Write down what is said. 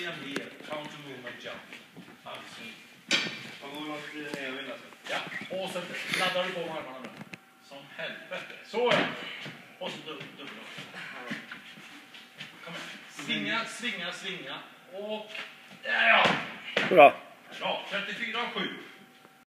extrem led, counter movement jump. Alltså. Vad går långt ner jag vill alltså. Ja, och så laddar du på med armarna nu. Som helvete. Så ja. Och så dubbel. dubbel. Kom igen. Svinga, svinga, svinga. Och... Ja, ja. Bra. Bra. 34 och 7.